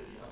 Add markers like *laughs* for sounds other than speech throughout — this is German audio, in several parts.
video.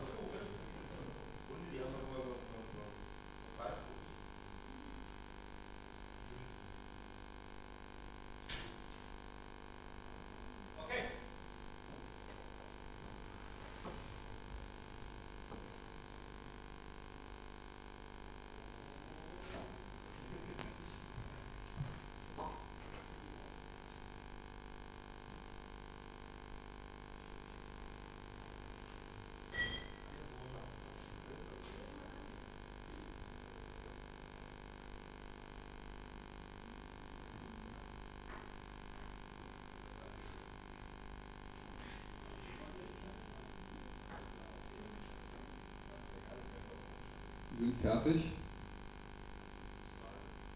Sind fertig.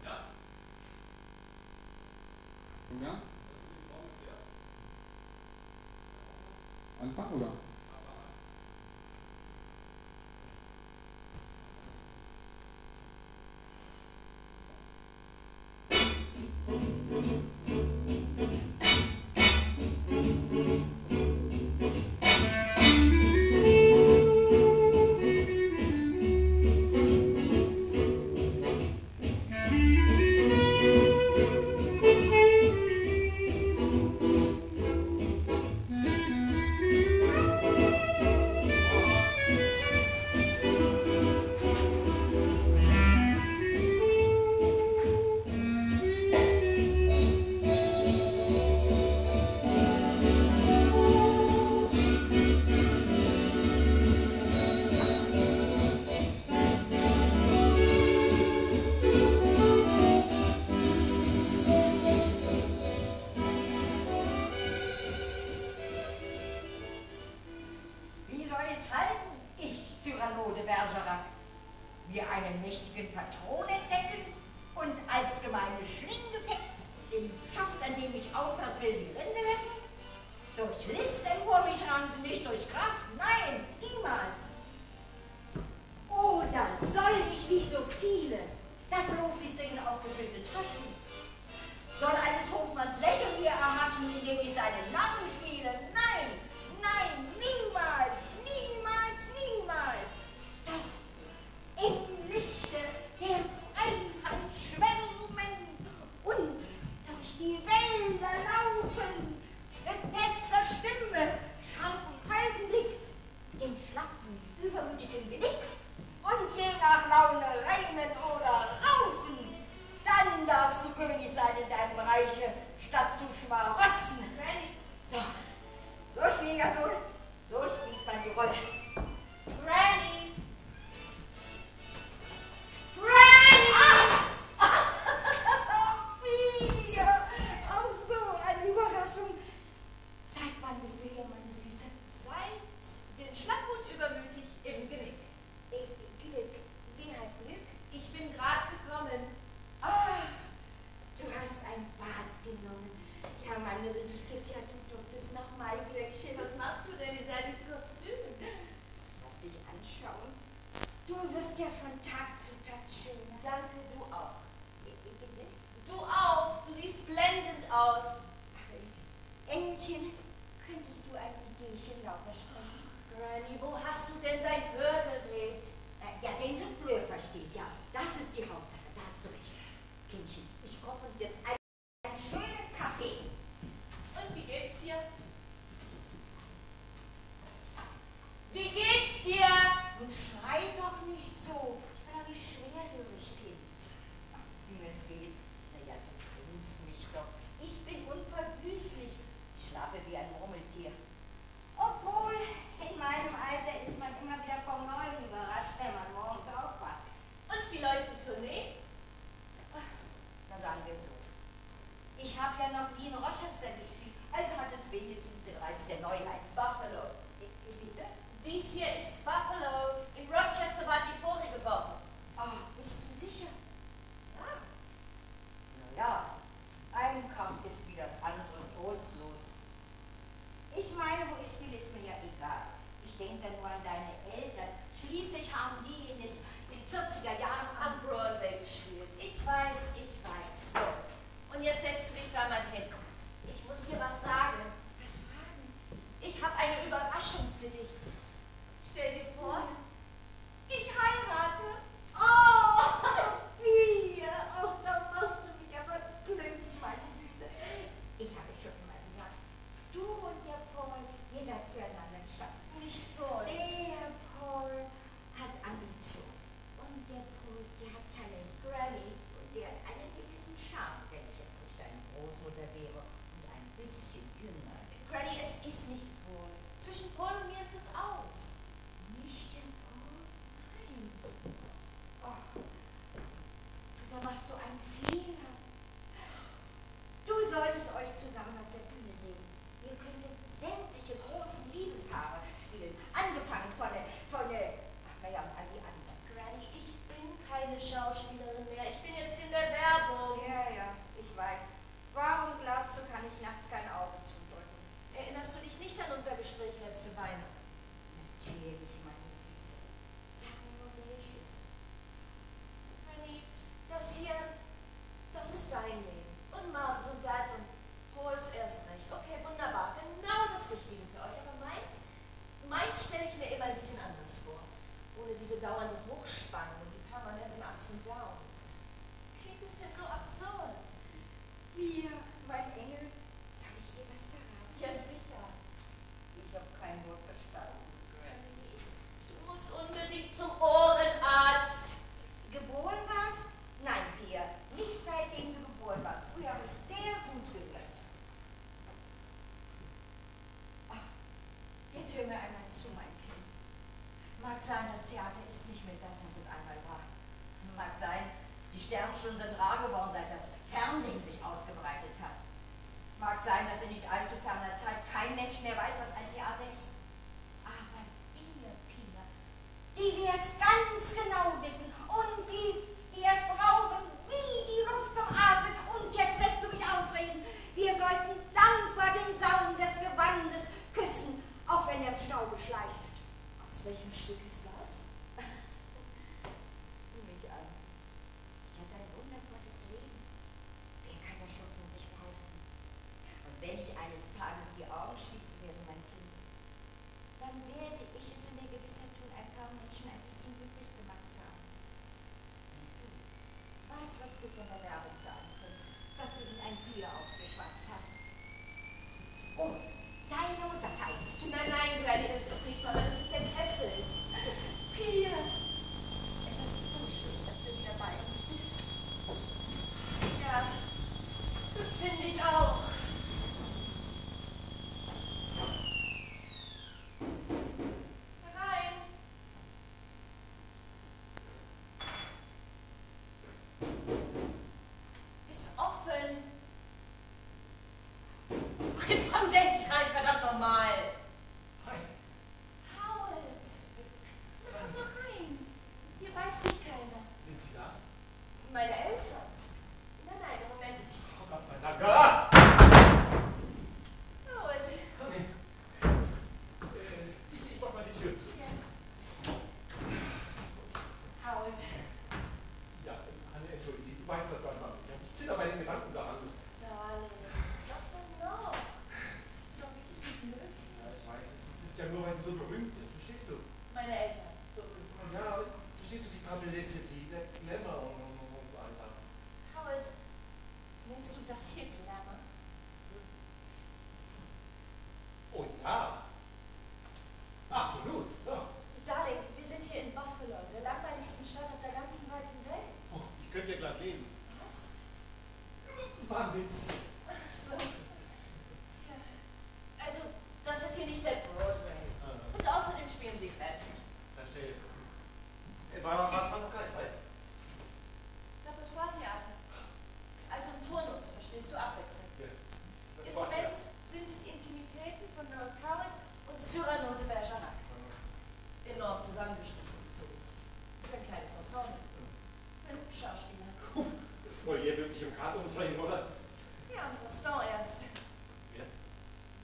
Ja. Fangen wir an? Anfangen oder? Chardonnay? Na sagen wir so. Ich habe ja noch nie in Rochester gespielt, also hat es wenigstens den Reiz der Neuheit. Buffalo. Bitte? Dies hier ist Buffalo. In Rochester war die Großmutter wäre und ein bisschen jünger. Granny, es ist nicht Paul. Zwischen Paul und mir ist es aus. Nicht in Paul? Nein. Oh, da machst du einen Fehler. Du solltest euch zusammen auf der Bühne sehen. Ihr könntet sämtliche großen Liebespaare spielen. Angefangen von der, von der, ach naja, an die anderen. Granny, ich bin keine Schauspielerin. Weihnachten. Natürlich, meine Süße. Sag mir nur welches. Honey, das hier, das ist dein Leben. Und Moms und Dads und Pauls erst recht. Okay, wunderbar. Genau das Richtige für euch. Aber meins, meins stelle ich mir immer ein bisschen anders vor. Ohne diese dauernde Hochspannung. sein, das Theater ist nicht mehr das, was es einmal war. Mag sein, die Sterne sind rar geworden, seit das Fernsehen sich ausgebreitet hat. Mag sein, dass in nicht allzu ferner Zeit kein Mensch mehr weiß, was ein Theater ist. Aber wir, Kinder, die wir es ganz genau wissen und die, die es brauchen, wie die Luft zum Atmen, und jetzt lässt du mich ausreden, wir sollten dankbar den Saum des Gewandes küssen, auch wenn er im Staube schleift. Aus welchem Stück ist Meine Eltern. Nein, nein, im Moment nicht. Oh Gott sei Dank. Ah! Howard. Honey. Äh, ich, ich mach mal die Tür zu. Ja. Howard. Ja, Hanne, entschuldige, du weißt das manchmal nicht. Ich zitter bei den Gedanken daran. Darling. Doch, dann noch. Das hast du doch wirklich nicht nötig. Ja, ich weiß, es, es ist ja nur, weil sie so berühmt sind. Verstehst du? Meine Eltern. berühmt. Ja, aber verstehst du die Publicity, der Glamour und, und, und all das? Howard, nennst du das hier Glamour? Oh ja. Absolut. Ja. Darling, wir sind hier in Buffalo, der langweiligsten Stadt auf der ganzen weiten Welt. Oh, ich könnte ja glatt leben. Was? War ein Witz. Ach so. Tja. Also, das ist hier nicht der Broadway. Ah, Und außerdem spielen sie Fett. verstehe. Äh, War, was war noch gleich weit? Repertoire-Theater. Also im Turnus, verstehst du, abwechselnd. Ja. Im Moment sind es Intimitäten von Noel Coward und Cyrano de Bergerac. Enorm zusammengestrichen natürlich. Für ein kleines Ensemble. Für einen Schauspieler. Molière wird sich um Karte umdrehen, oder? Ja, und Rostand erst. Ja.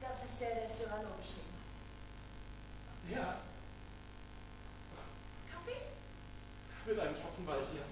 Das ist der, der Cyrano geschrieben hat. Ja, Kaffee? Mit einem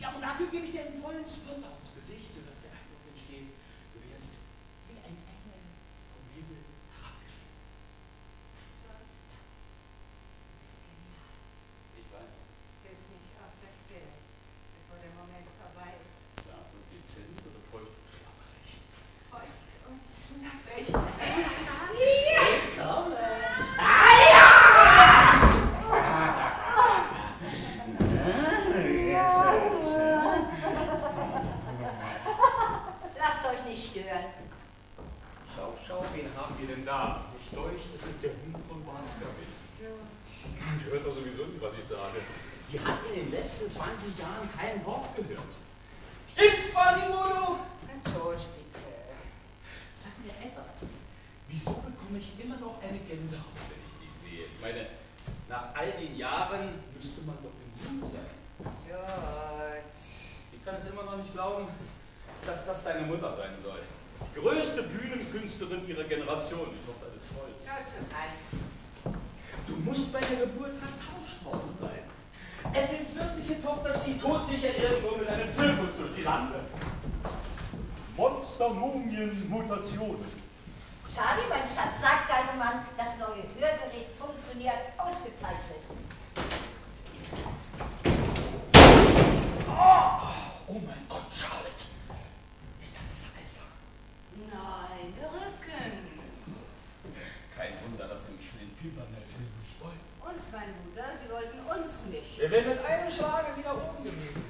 Ja, und dafür gebe ich dir einen vollen Sprit aufs Gesicht, sodass der Wert ausgezeichnet. Oh, oh mein Gott, Charlotte. Ist das das Alter? Nein, der Rücken. Kein Wunder, dass Sie mich für den Pimpernel-Film nicht wollen. Uns, mein Bruder, Sie wollten uns nicht. Wir wären mit einem Schlage wieder oben gewesen.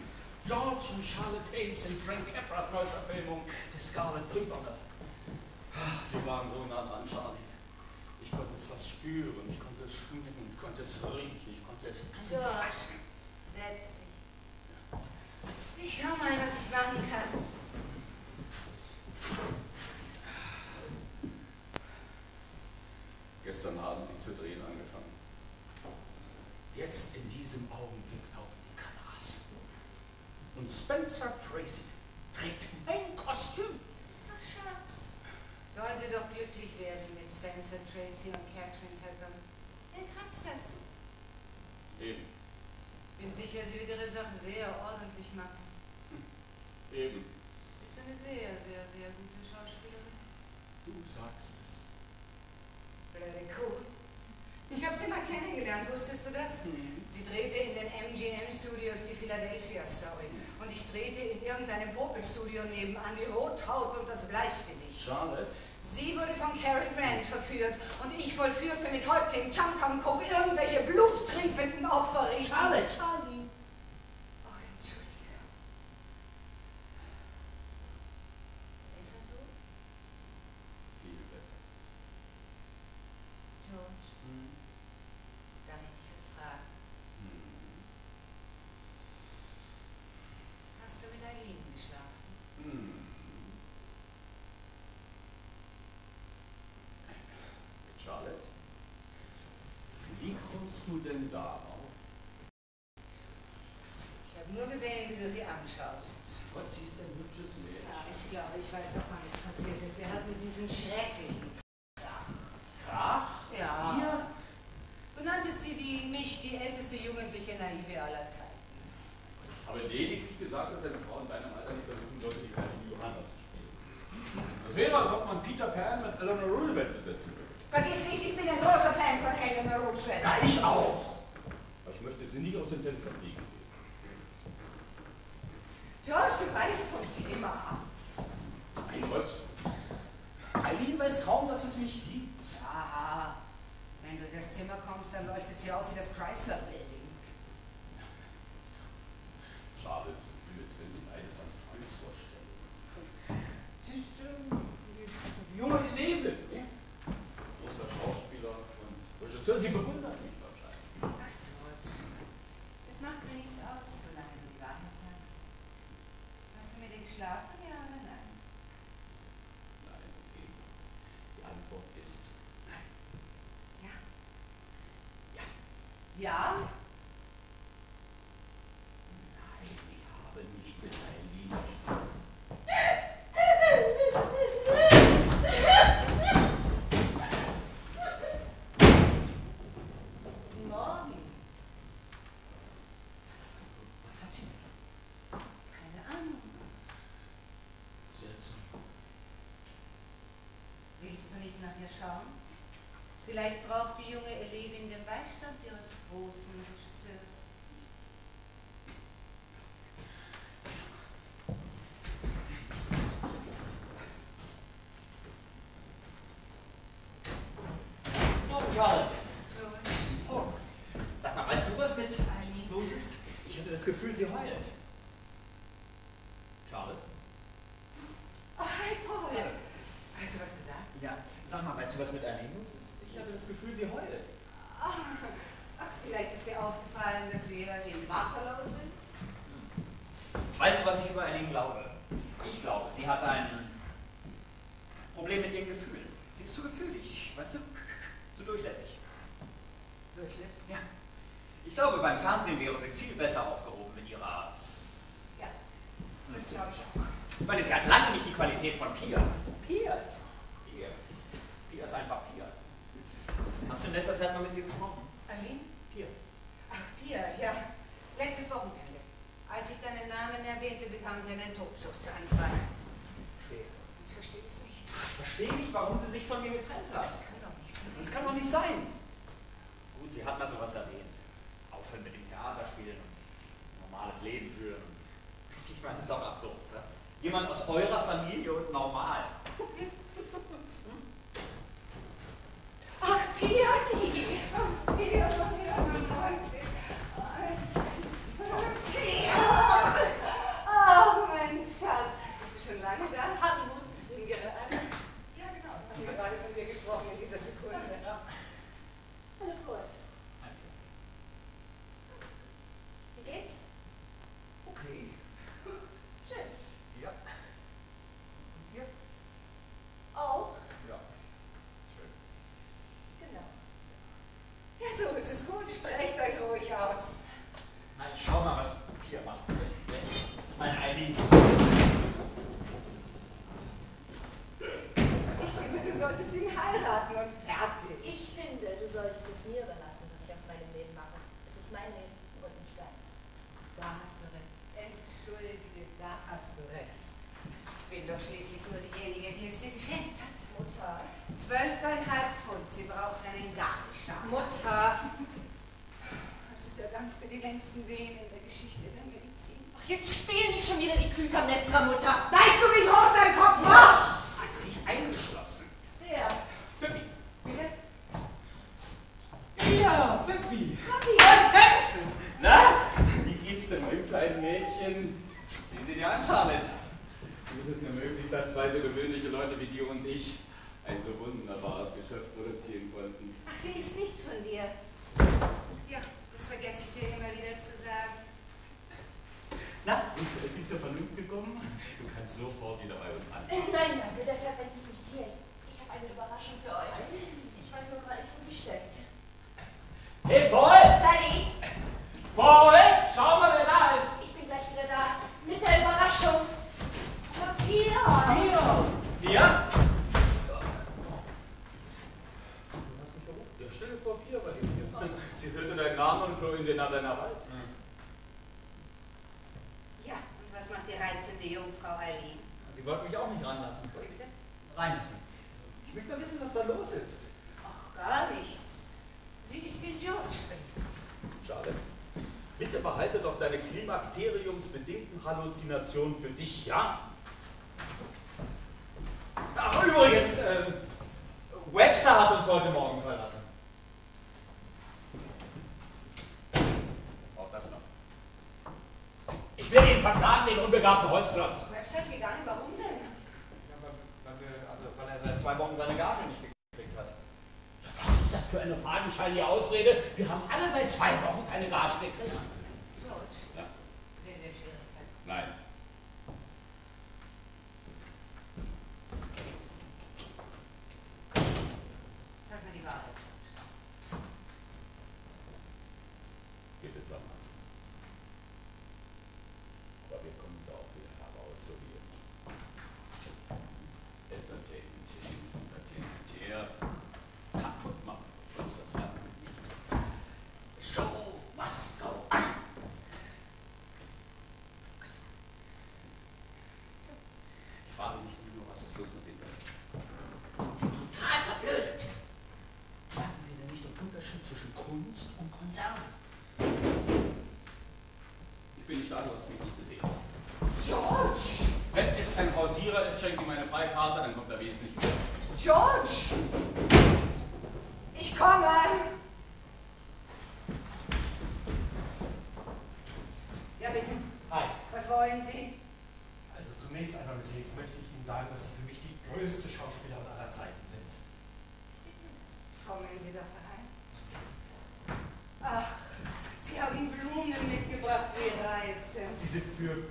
George und Charlotte Hayes in Frank Capras Neuverfilmung des Scarlet Pimpernel. 成立。这。Du denn darauf? Ich habe nur gesehen, wie du sie anschaust. Gott, sie ist ein hübsches Mädchen. Ja, ich glaube, ich weiß auch, wann es passiert ist. Wir hatten diesen schrecklichen Krach? Ja. Ihr? Du nanntest sie die, mich die älteste jugendliche Naive aller Zeiten. Ich habe lediglich gesagt, dass eine Frau in deinem Alter nicht versuchen sollte, die kleine Johanna zu spielen. Das wäre, als ob man Peter Pan mit Eleanor Roosevelt besetzen würde. Vergiss nicht, ich bin ein großer Fan von Eleanor Roosevelt. Ja, ich auch. Aber ich möchte sie nicht aus dem Fenster fliegen. George, du weißt vom Thema ab. Mein Gott. Eileen weiß kaum, dass es mich gibt. Ja, wenn du in das Zimmer kommst, dann leuchtet sie auf wie das Chrysler Building. Schade, wie jetzt wenn du beides ans Holz vorstellen. Sie ist ähm, die junge Eleve. Ne? Großer Schauspieler und Regisseur. Sie bewundert mich wahrscheinlich. Ach, George, es macht mir nichts aus, solange du die Wahrheit sagst. Hast du mit ihr geschlafen, ja oder nein? Nein, okay. Die Antwort ist nein. Ja. Ja. Ja? Nein, ich habe nicht mit Eileen gesprochen. Guten Morgen. Was hat sie denn? Keine Ahnung. Seltsam. Willst du nicht nach ihr schauen? Vielleicht braucht die junge Elevin den Beistand ihres großen Regisseurs. Oh, Charlotte. George, Oh, sag mal, weißt du, was mit Eileen. los ist? Ich hatte das Gefühl, sie heult. Charlotte? Oh, hi, Paul. Hast du was gesagt? Ja, sag mal, weißt du, was mit Eileen los ist? Ich hatte das Gefühl, sie heult. Ach, ach, vielleicht ist dir aufgefallen, dass wir in Buffalo sind? Weißt du, was ich über Eileen glaube? Ich glaube, sie hat ein Problem mit ihren Gefühlen. Sie ist zu gefühlig, weißt du? Zu durchlässig. Durchlässig? Ja. Ich glaube, beim Fernsehen wäre sie viel besser aufgehoben mit ihrer... Ja, das glaube ich auch. Ich meine, sie hat lange nicht die Qualität von Pia. Pia ist... Pia. Pia ist einfach du in letzter Zeit mal mit ihr gesprochen? Eileen? Pia. Ach, Pia, ja. Letztes Wochenende. Als ich deinen Namen erwähnte, bekam sie einen Tobsuchtsanfall. Ich verstehe es nicht. Ich verstehe nicht, warum sie sich von mir getrennt hat. Das kann doch nicht sein. Das kann doch nicht sein. Gut, sie hat mal sowas erwähnt. Aufhören mit dem Theaterspielen und ein normales Leben führen. Ich meine, es ist doch absurd, oder? Jemand aus eurer Familie und normal. Ach, Pia! Ach, Pia, Pia, mein Mäuschen. Pia! Oh, mein Schatz. Bist du schon lange da? Honeymoon. Bin gerade. Ja, genau. Haben wir gerade von dir gesprochen in dieser Sekunde. Hallo, Paul. Wie geht's? Okay. Schön. Ja. Ja. Auch? Ja. Schön. Genau. So ist es gut. Sprecht euch ruhig aus. Na, ich schau mal, was Pia macht. Meine Eileen. Ich finde, du solltest ihn heiraten und fertig. Ich finde, du solltest es mir überlassen, was ich aus meinem Leben mache. Es ist mein Leben und nicht deins. Da hast du recht. Entschuldige, da hast du recht. Ich bin doch schließlich nur diejenige, die es dir geschenkt hat. Mutter. Zwölfeinhalb Pfund. Sie braucht. Mutter. Das ist der Dank für die längsten Wehen in der Geschichte der Medizin. Ach, jetzt spielen die schon wieder die Clytemnestra, Mutter. Weißt du, wie groß dein Kopf war? Hat sich eingeschlossen. Wer? Pippi. Bitte? Ja, Pippi. Papi. Na, wie geht's denn meinem kleinen Mädchen? Sieh sie dir an, Charlotte. Wie ist es nur möglich, dass zwei so gewöhnliche Leute wie du und ich ein so wunderbares Geschöpf produzieren konnten? Ach, sie ist nicht von dir. Ja, das vergesse ich dir immer wieder zu sagen. Na, bist du endlich zur Vernunft gekommen? Du kannst sofort wieder bei uns Äh, anfangen. Nein, danke, deshalb bin ich nicht hier. Ich, ich habe eine Überraschung für euch. Ich weiß nur gar nicht, wo sie steckt. Hey, Paul! Daddy, Paul, schau mal, wer da ist. ich bin gleich wieder da. Mit der Überraschung. Papier. Wir? Hörte deinen Namen und floh in den Ardenner Wald. Ja, und was macht die reizende Jungfrau Eileen? Sie wollte mich auch nicht ranlassen. Wie bitte? Reinlassen. Ich möchte mal wissen, was da los ist. Ach, gar nichts. Sie ist in George verliebt. Schade. Bitte behalte doch deine klimakteriumsbedingten Halluzinationen für dich, ja? Ach, übrigens, ähm, Webster hat uns heute Morgen verlassen. Auf das noch. Ich will ihn verklagen, den unbegabten Holzklotz. Webster ist gegangen, warum denn? Ja, weil, weil, wir, also, weil er seit zwei Wochen seine Gage nicht gekriegt hat. Was ist das für eine fadenscheinige Ausrede? Wir haben alle seit zwei Wochen keine Gage gekriegt. George, Ja. sind wir in Schwierigkeiten? Nein. Sag mir die Wahrheit. Gewissermaßen. Aber wir kommen da auch wieder heraus, so wie immer. Entertainment hin, Entertainment her. Kaputt machen uns das Fernsehen nicht. Show must go on. Ich frage mich immer nur, was ist los mit den Leuten? Total verblödet. Merken Sie denn nicht den Unterschied zwischen Kunst und Konserve? Ich bin nicht da, du hast mich nicht gesehen. George! Wenn es Hausierer ist, schenkt ihm eine Freikarte, dann kommt er wesentlich mehr. George! Ich komme! Ja, bitte. Hi. Was wollen Sie? Also zunächst einmal, Miss Hicks, möchte ich Ihnen sagen, dass Sie für mich die größte Schauspielerin aller Zeiten sind. Kommen Sie doch herein. Ach, Sie haben Blumen mitgebracht, wie reizend. Sie sind für,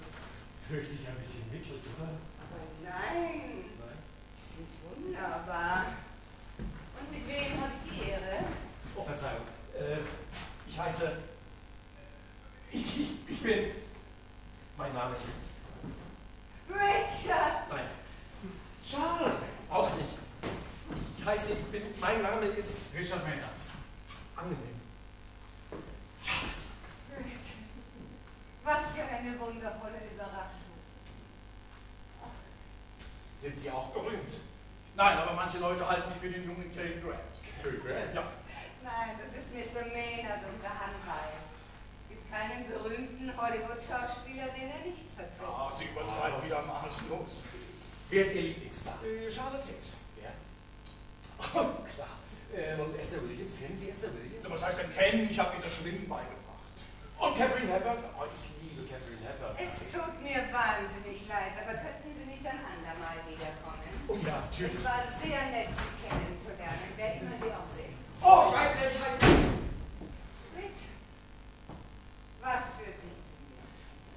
fürchte ich, ein bisschen mickrig, oder? Aber nein, Nein. Sie sind wunderbar. Und mit wem habe ich die Ehre? Oh, Verzeihung. Äh, ich heiße... Ich, ich, ich bin... Mein Name ist... Richard! Nein. Charles. Auch nicht. Ich heiße, ich bin... Mein Name ist... Richard Maynard. Angenehm. Richard. Was für eine wundervolle Überraschung. Sind Sie auch berühmt? Nein, aber manche Leute halten mich für den jungen Cary Grant. Cary Grant? Ja. Nein, das ist Mr. Maynard, unser Anwalt. Es gibt keinen berühmten Hollywood-Schauspieler, den er nicht vertritt. Ah, sie übertreibt wieder maßlos. Wer ist Ihr Lieblingsstar? Äh, Charlotte Hicks. Wer? Oh, klar. Äh, und Esther Williams, kennen Sie Esther Williams? Was heißt denn kennen? Ich habe ihr das Schwimmen beigebracht. Und Catherine Hepburn? Oh, ich liebe Catherine Hepburn. Es tut mir wahnsinnig leid, aber könnten Sie nicht ein andermal wiederkommen? Natürlich. Es war sehr nett, Sie kennenzulernen, wer immer Sie auch sind. Oh, ich weiß, wer ich heiße. Richard, was führt dich zu mir?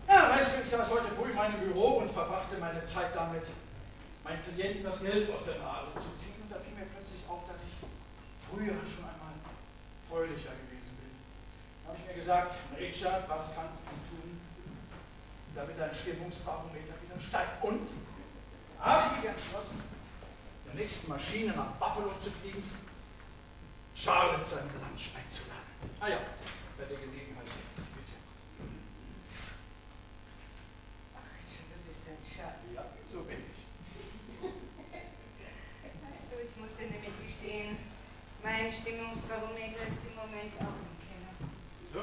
Ja, weißt du, ich saß heute früh in meinem Büro und verbrachte meine Zeit damit, meinen Klienten das Geld aus der Nase zu ziehen. Und da fiel mir plötzlich auf, dass ich früher schon einmal fröhlicher gewesen bin. Da habe ich mir gesagt, Richard, was kannst du tun, damit dein Stimmungsbarometer wieder steigt? Und habe ich mich entschlossen, der nächsten Maschine nach Buffalo zu fliegen, Charlotte zu einem Lunch einzuladen. Ah ja, bei der Gelegenheit, bitte. Ach, du bist ein Schatz. Ja, so bin ich. Weißt du, ich muss dir nämlich gestehen, Mein Stimmungsbarometer ist im Moment auch im Keller. So,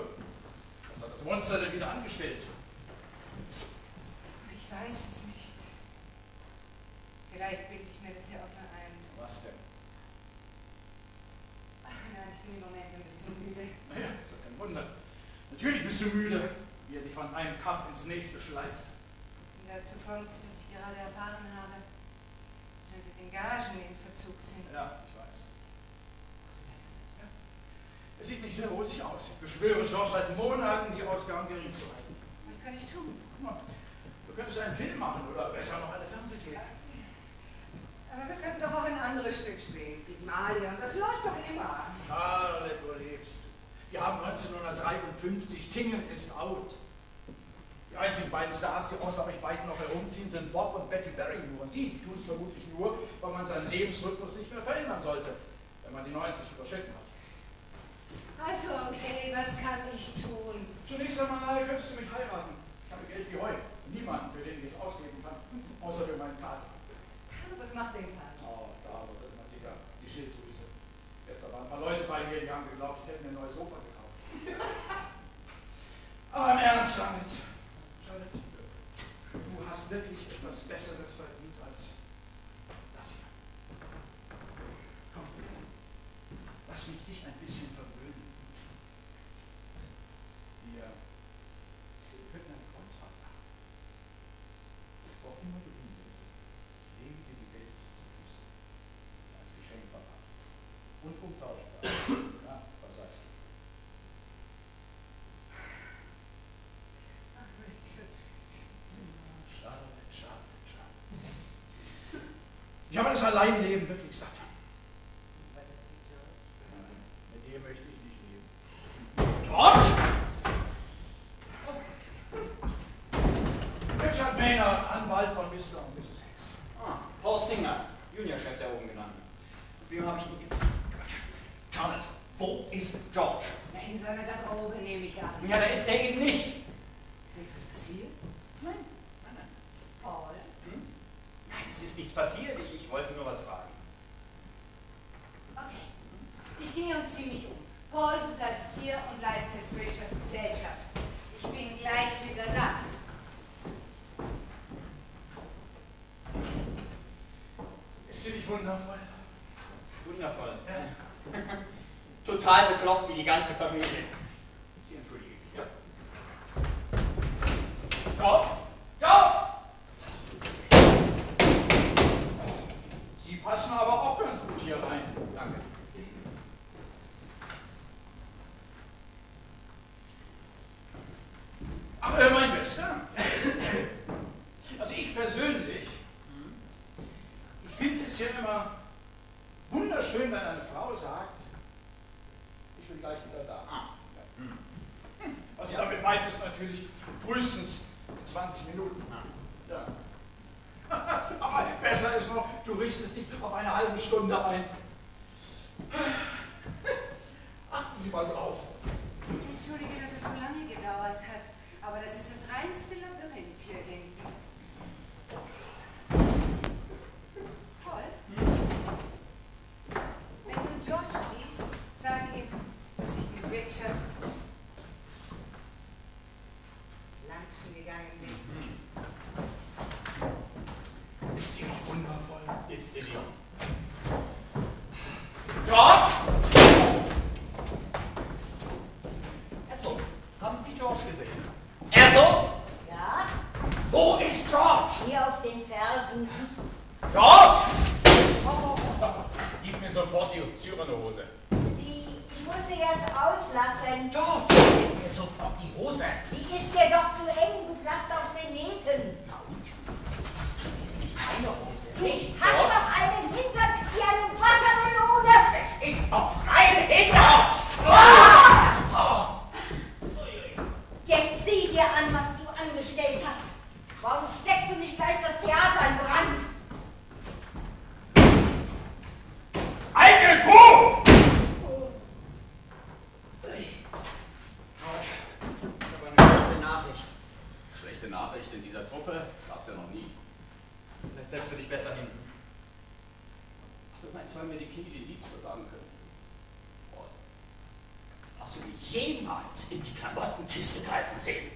was hat das Monster denn wieder angestellt? Ich weiß es nicht. Vielleicht bilde ich mir das ja auch mal ein. Was denn? Ach nein, ich bin im Moment ein bisschen müde. Naja, ist ja kein Wunder. Natürlich bist du müde, wie er dich von einem Kaff ins nächste schleift. Und dazu kommt, dass ich gerade erfahren habe, dass wir mit den Gagen in Verzug sind. Ja, ich weiß. Ja. Es sieht nicht sehr rosig aus. Ich beschwöre George seit Monaten, die Ausgaben gering zu halten. Was kann ich tun? Na, Du könntest einen Film machen oder besser noch eine Fernsehserie. Aber wir können doch auch ein anderes Stück spielen. Pygmalion, das läuft doch immer. Charlotte, wo lebst du? Wir haben 1953, Tingen ist out. Die einzigen beiden Stars, die außer euch beiden noch herumziehen, sind Bob und Betty Barrymore. Und die tun es vermutlich nur, weil man seinen Lebensrhythmus nicht mehr verändern sollte, wenn man die 90 überschritten hat. Also, okay, was kann ich tun? Zunächst einmal könntest du mich heiraten. Ich habe Geld wie Heu. Niemanden, für den ich es ausgeben kann, außer für meinen Kater. Macht denn Karl? Oh, da wird immer dicker. Die Schilddrüse. Gestern waren ein paar Leute bei mir, die haben geglaubt, ich hätte mir ein neues Sofa gekauft. *laughs* Aber im Ernst damit. Charlotte, du hast wirklich etwas Besseres verdient als das hier. Komm, lass mich dich ein bisschen verwöhnen. Wir könnten eine Kreuzfahrt machen. Wo auch immer du hin willst, lege dir die Welt zu Füßen. Als Geschenk verraten. Und untauschbar. ja, was sagst du? Ach, Richard. Schade, schade, schade. Ich habe das Alleinleben wirklich satt. Was ist mit George? Mit dir möchte ich nicht leben. George! Richard Maynard, Anwalt von Mr. und Mrs. Hicks. Ah, Paul Singer, Juniorchef der oben genannten. Mit wem habe ich ihn? Charlotte, wo ist George? Na, in seiner Garderobe nehme ich an. Ja, da ist der eben nicht. Ist etwas passiert? Nein, nein, nein. Paul? Hm? Nein, es ist nichts passiert. Ich, ich wollte nur was fragen. Okay. Ich gehe und ziehe mich um. Paul, du bleibst hier und leistest Richard Gesellschaft. Ich bin gleich wieder da. Ist sie nicht wundervoll? Wundervoll. Ja. Total bekloppt wie die ganze Familie. ich denn dieser Truppe gab es ja noch nie. Vielleicht setzt du dich besser hin. Ach, du meinst, weil mir die Knie die Lieds versagen können? Boah. Hast du mich jemals in die Klamottenkiste greifen sehen?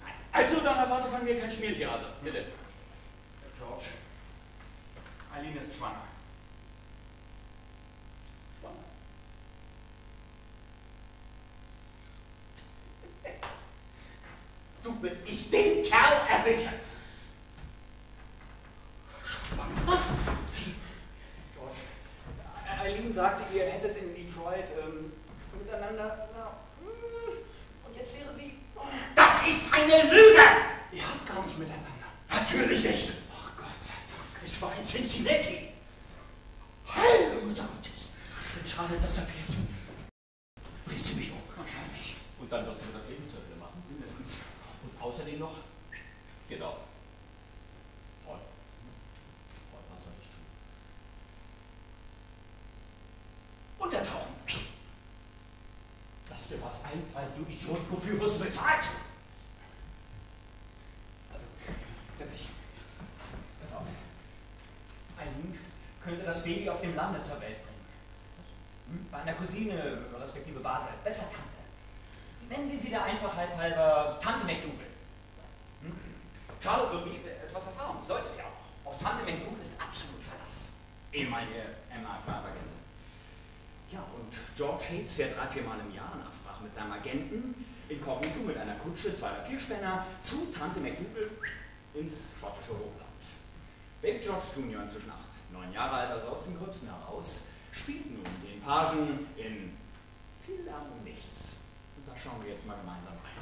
Nein. Also, dann erwarte von mir kein Schmiertheater. Bitte. George, Eileen ist schwanger. Du bin ich den Kerl erwische. Schwanger. George, Eileen sagte, ihr hättet in Detroit ähm, miteinander. Na, hm, und jetzt wäre sie. Das ist eine Lüge! Ihr habt gar nicht miteinander. Natürlich nicht. Ach Gott sei Dank. Es war in Cincinnati. Heilige Mutter Gottes. Wenn Charlotte das erfährt, bringt sie mich um. Wahrscheinlich. Und dann wird sie mir das Leben zur Hölle machen. Mindestens. Und außerdem noch, genau. Paul. Paul, was soll ich tun? Untertauchen. Lass einfallen, du wirst du bezahlt? Also, setz dich. Pass auf. Eileen könnte das Baby auf dem Lande zur Welt bringen. Hm? Bei einer Cousine, respektive Basel. Besser Tante. Nennen wir sie der Einfachheit halber Tante McDougal. Hm? Charlotte wird nie etwas erfahren. Sollte sie auch. Auf Tante McDougal ist absolut Verlass. Ehemalige MA5-Agentin. Ja, und George Hayes fährt drei, vier Mal im Jahr mit seinem Agenten inkognito mit einer Kutsche, zwei oder vier Spänner zu Tante McDougal ins schottische Hochland. Baby George Jr. inzwischen acht, neun Jahre alt, also aus den Gröbsten heraus, spielt nun den Pagen in viel Lärm und nichts. Und da schauen wir jetzt mal gemeinsam rein.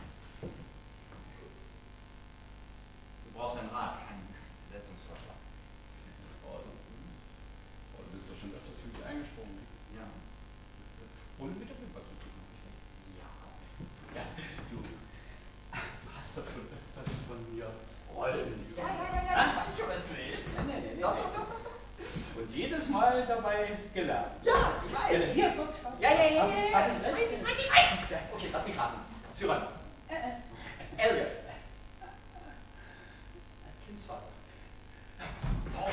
Du brauchst einen Rat, keinen Besetzungsvorschlag. Paul, Paul, du bist doch schon öfters für dich eingesprungen. Ja. Ohne mit der Wimper zu tun. Ja. Ja, du, du hast doch schon öfters von mir Rollen Ja, ja, ja, ja, ich weiß schon, was du willst. Nee, nee, nee, Doch, doch, doch, doch. Und jedes Mal dabei gelernt. Ja, ich weiß. Hier, guck. Ja, ja, ja, ja, ja, ich weiß, ich weiß, ich weiß. Ja, okay, lass mich raten. Syran. Elliot. Kindsvater. Paul,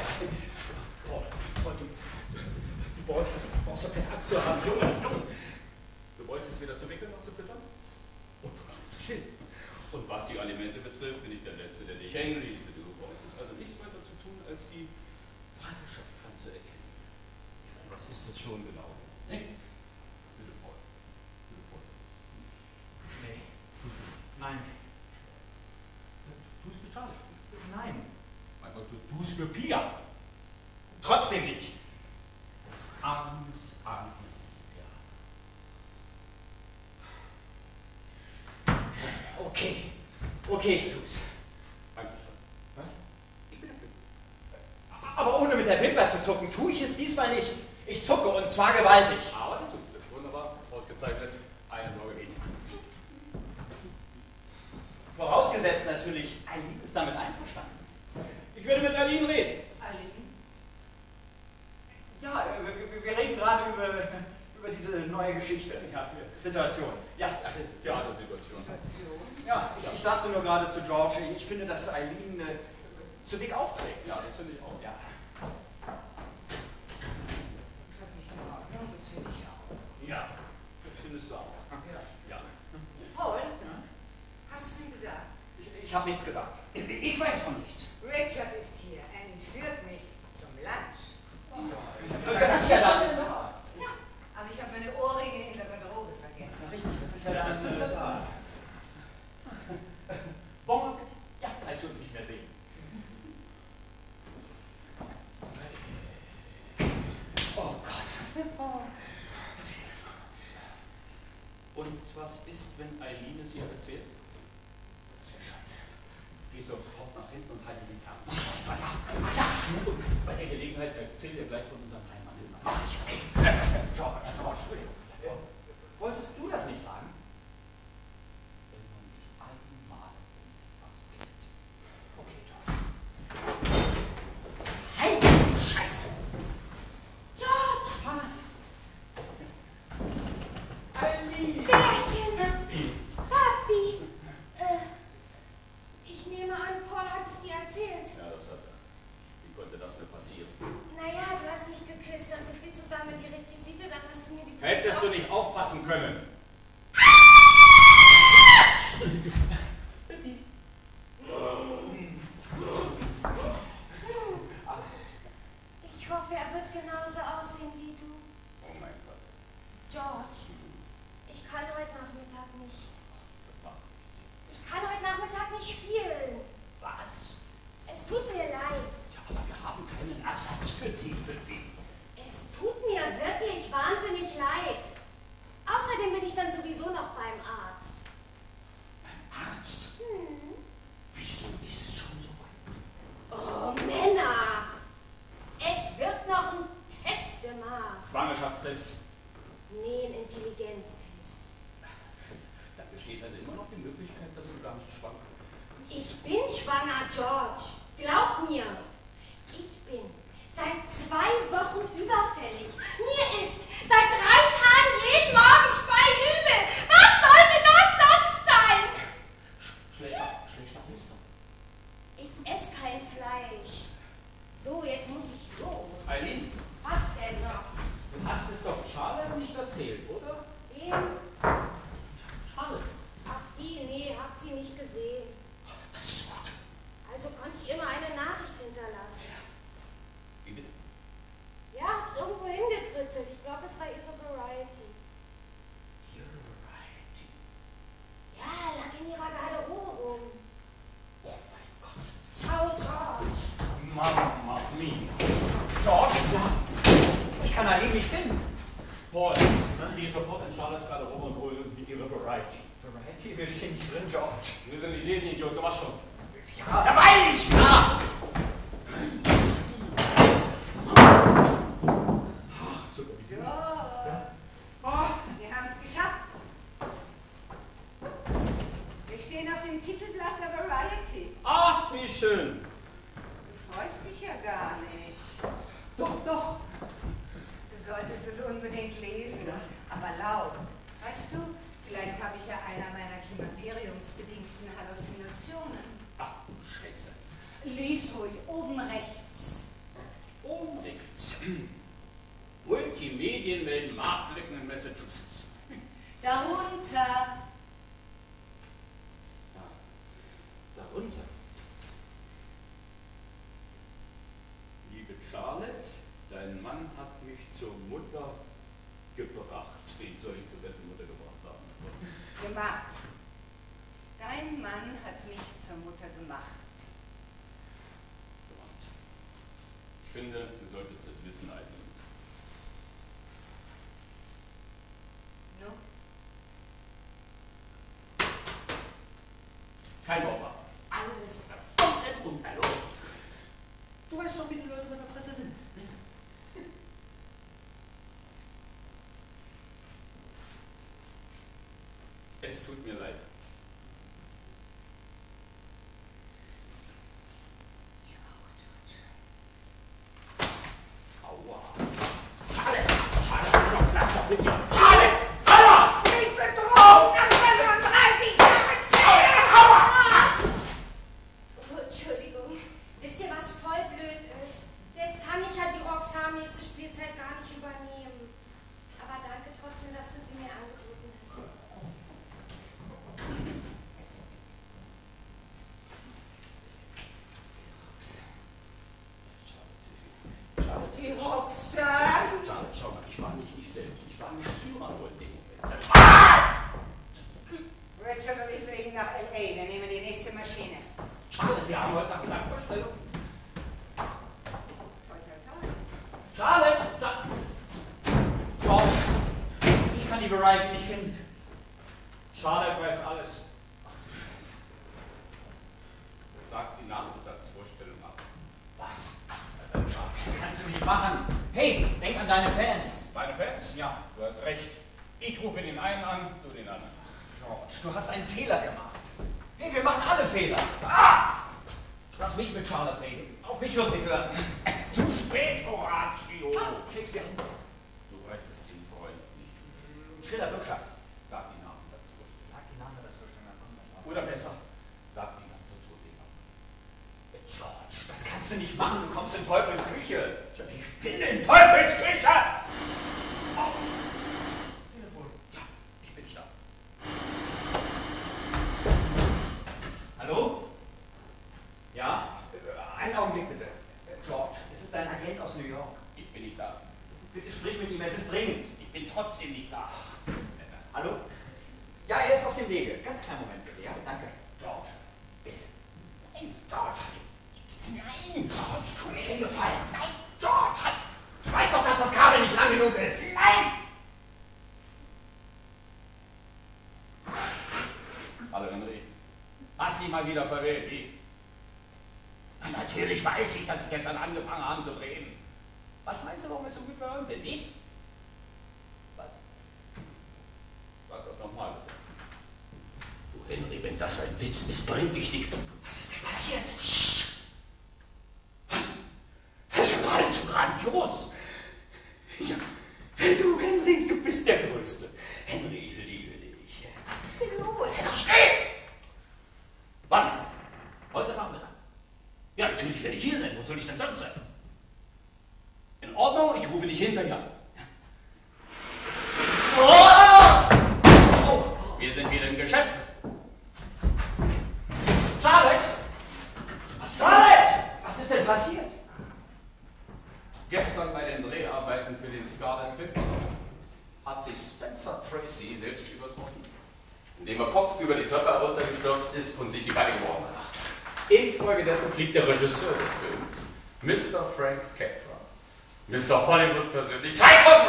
Paul, Paul, du, du brauchst, du brauchst doch keine Angst zu haben, Junge, Junge. Du wolltest weder zu wickeln noch zu füttern? Und schon gar nicht zu stillen. Und was die Alimente betrifft, bin ich der Letzte, der dich hängen ließe. Du wolltest also nichts weiter zu tun, als die Vaterschaft anzuerkennen. Meine, was ist das schon genau? Nee? Bitte, Paul. Bitte, Paul. Nee. Nein. Du tust für Charlie. Nein. Mein Gott, du tust für Pia. Trotzdem nicht. Okay. Okay, ich tu's. Dankeschön. Was? Ich bin dafür. Aber ohne mit der Wimper zu zucken, tue ich es diesmal nicht. Ich zucke und zwar gewaltig. Aber du tust es wunderbar. Ausgezeichnet. Eine Sorge weniger. Vorausgesetzt natürlich, Eileen ist damit einverstanden. Ich würde mit Eileen reden. Eileen? Ja, äh, wir- wir reden gerade über, über diese neue Geschichte. Ja. Situation. Ja, Theatersituation. Ja ich, ich sagte nur gerade zu George, ich finde, dass Eileen äh, zu dick aufträgt. Ja, das finde ich auch. Ja. Das ist nicht in Ordnung, das finde ich auch. Ja, das findest du auch. Ja. Ja. Paul, hast du es ihm gesagt? Ich, ich habe nichts gesagt. ein Mann hat mich zur Mutter gebracht. Wen soll ich zu dessen Mutter gebracht haben? Also, gemacht. Dein Mann hat mich zur Mutter gemacht. Gemacht. Ich finde, du solltest das Wissen einnehmen. No. Kein Wort Alles verdammt und Du weißt doch, wie die Leute in der Presse sind. Es tut mir leid. wieder verwählt, wie? Natürlich weiß ich, dass ich gestern angefangen habe.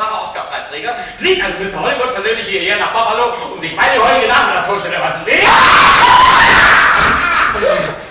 zweifacher Oscar-Preisträger, fliegt also Mr. Hollywood persönlich hierher nach Buffalo, um sich meine heutige heutigen Nachmittagsvorstellung mal zu sehen. *laughs*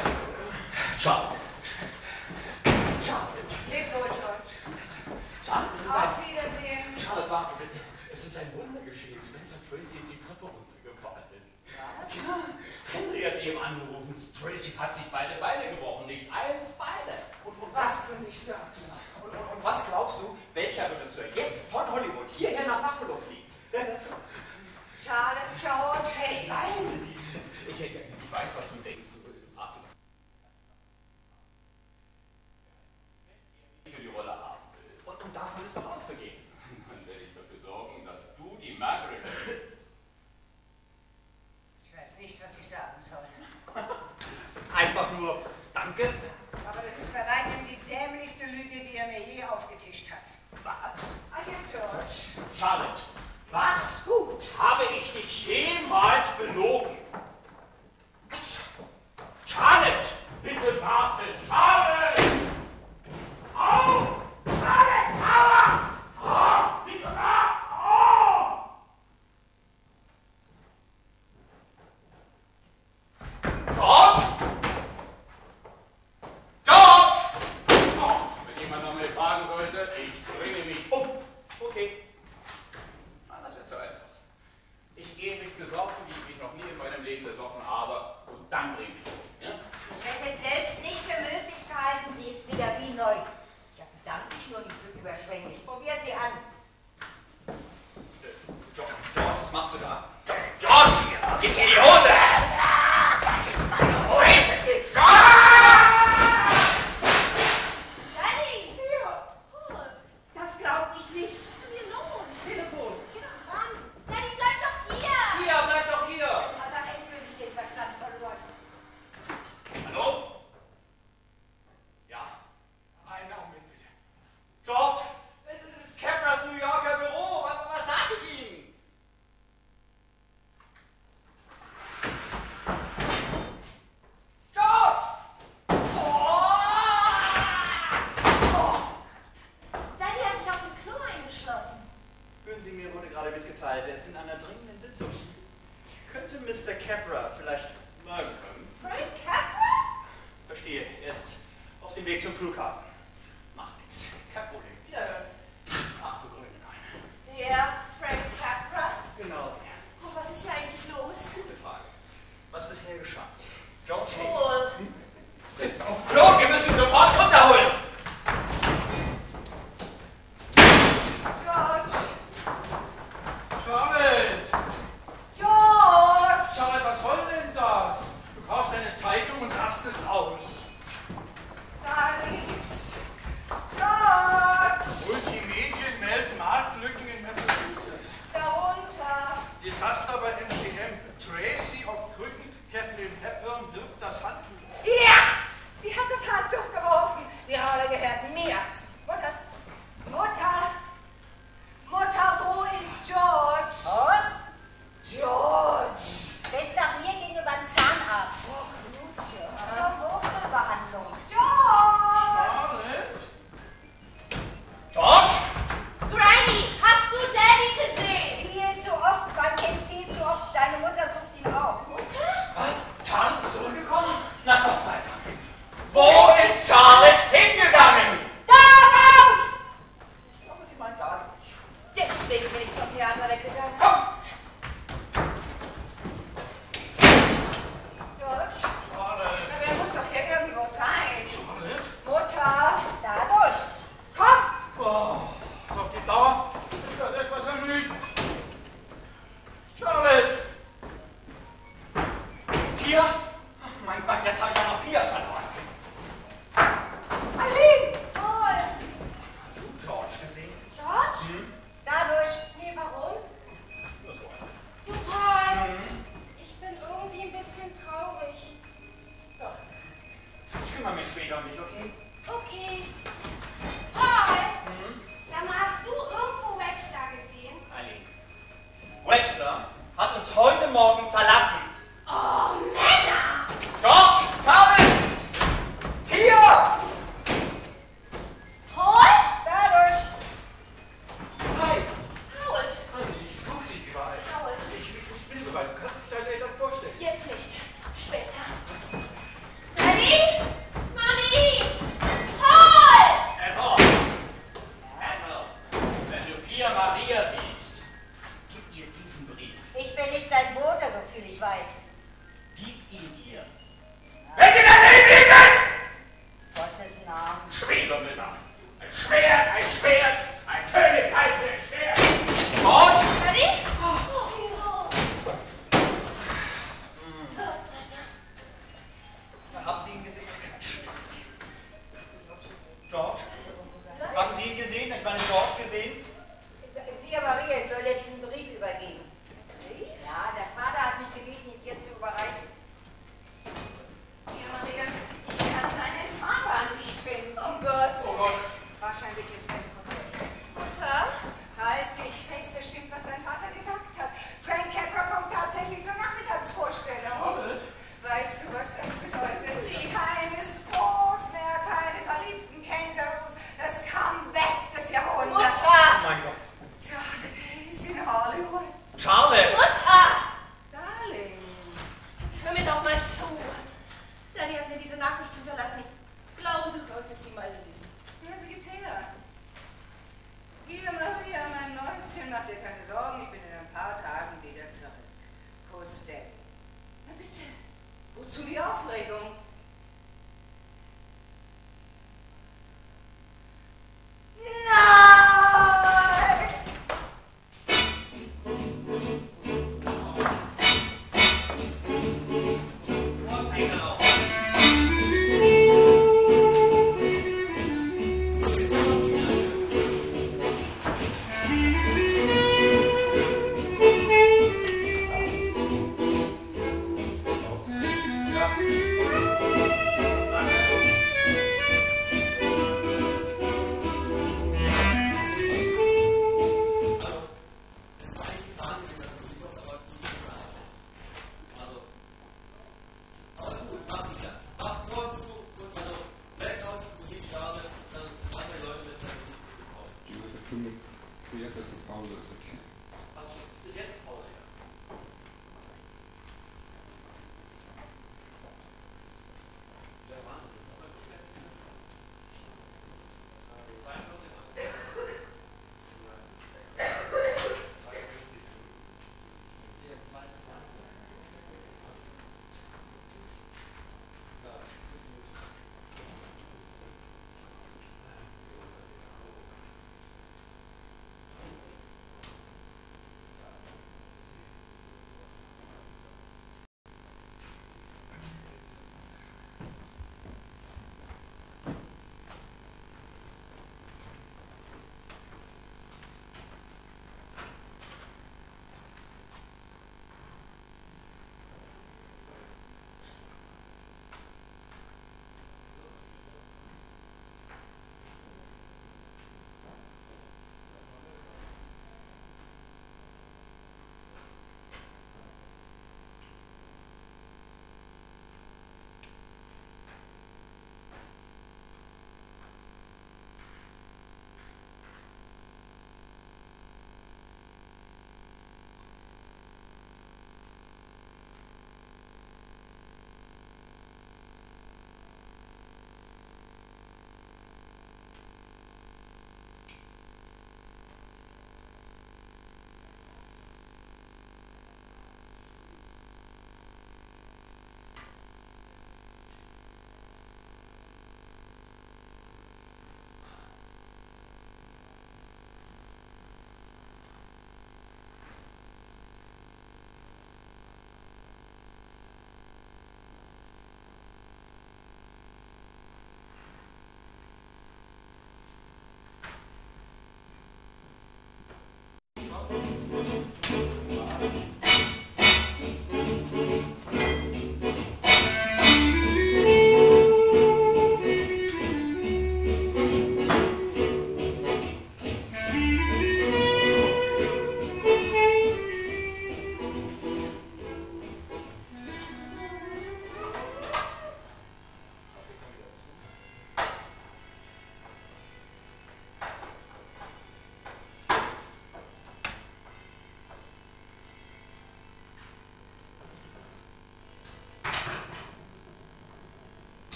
Deze ben ik van theater lekker.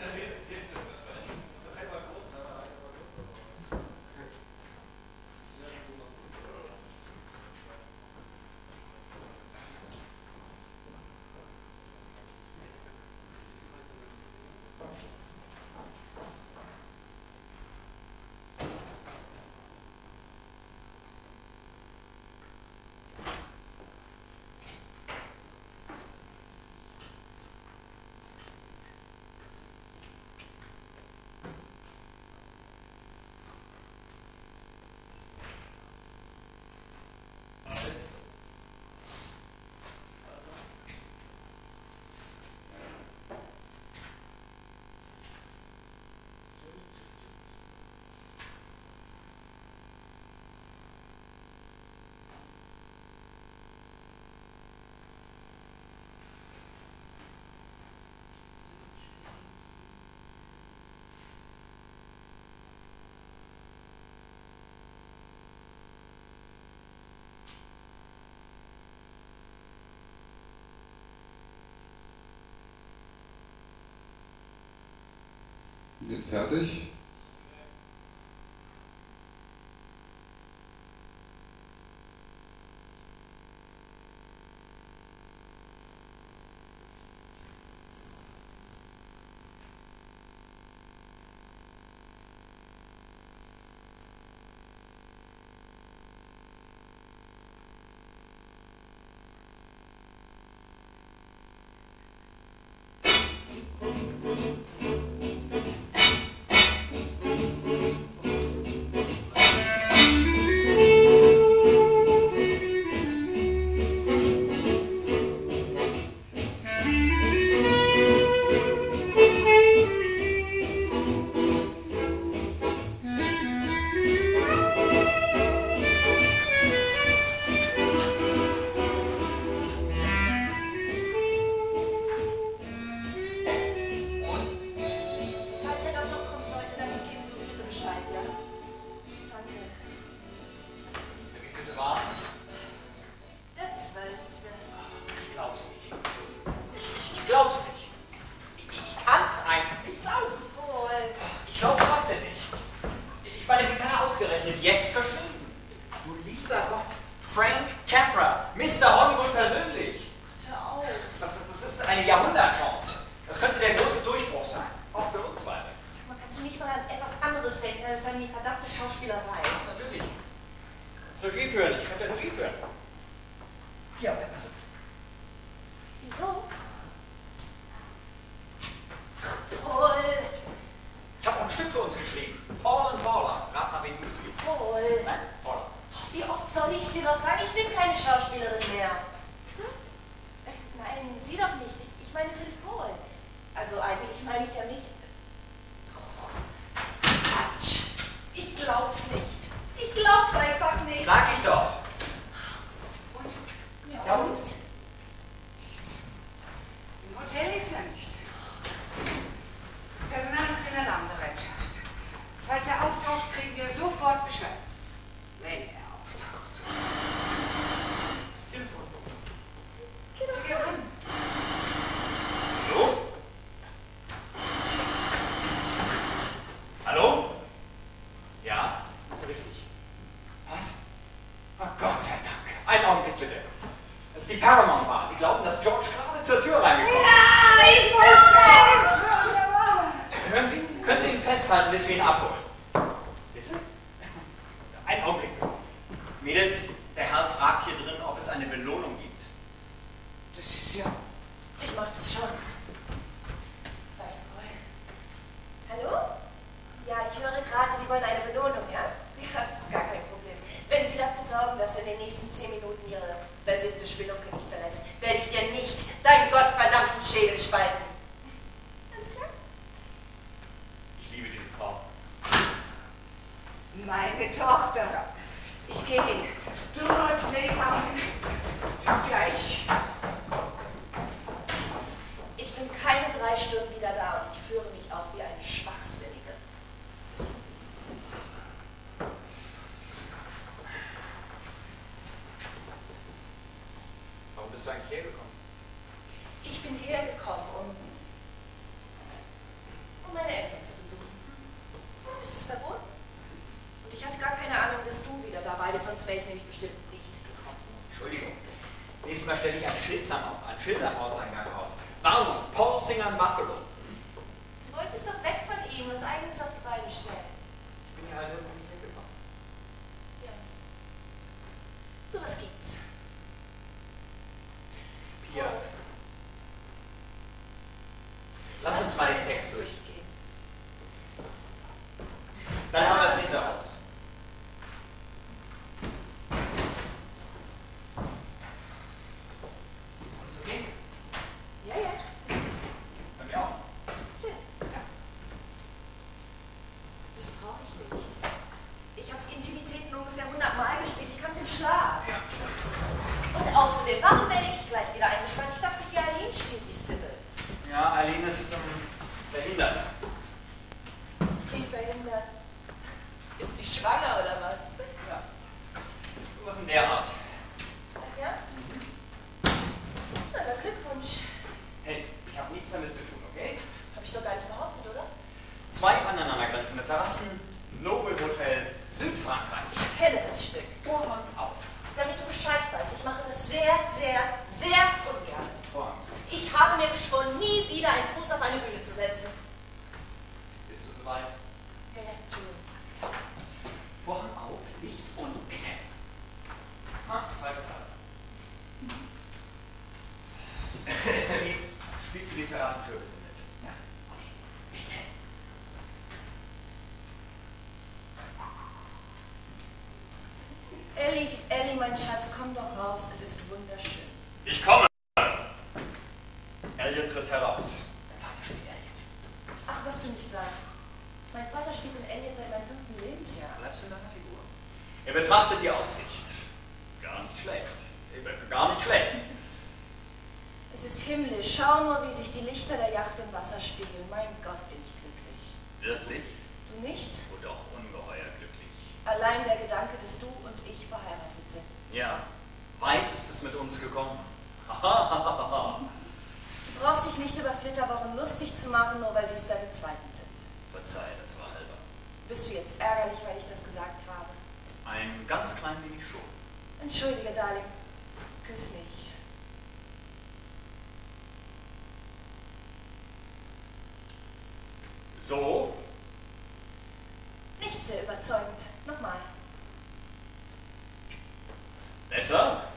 That is Die sind fertig. Tassen sich die Lichter der Yacht im Wasser spiegeln. Alexa,